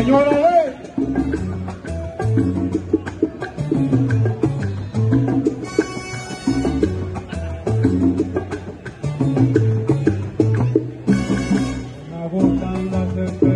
Señora, eh. Una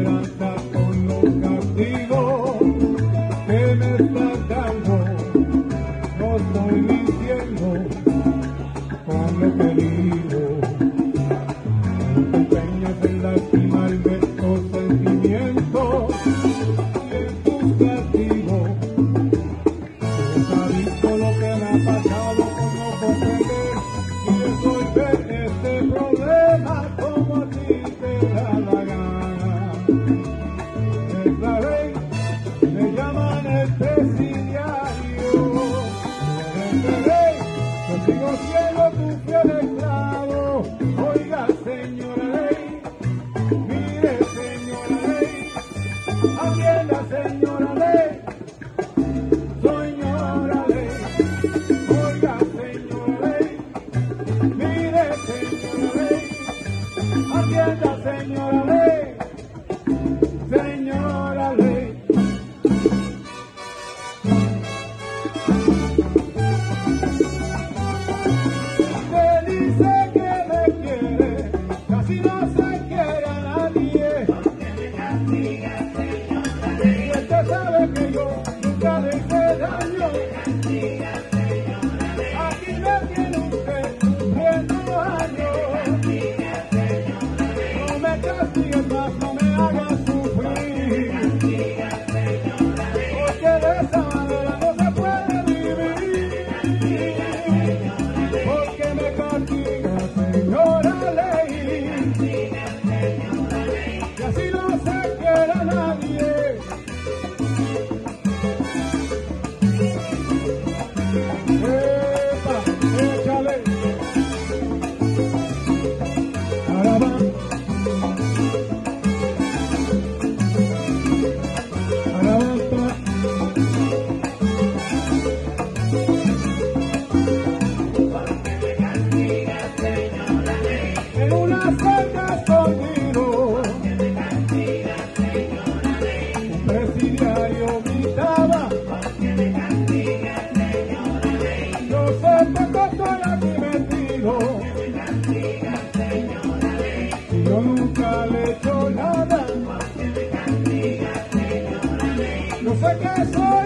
señora Yes, sir!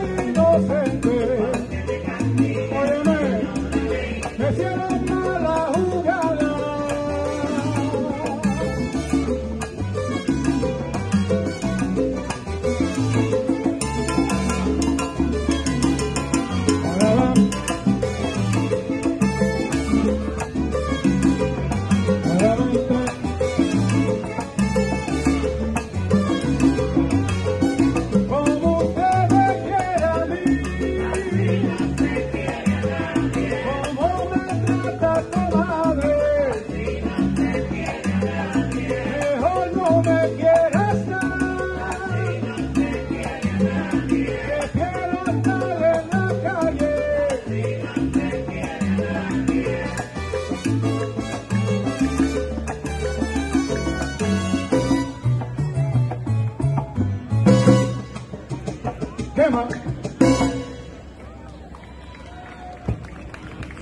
¿Qué más?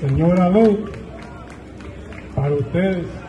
Señora Ley, para ustedes.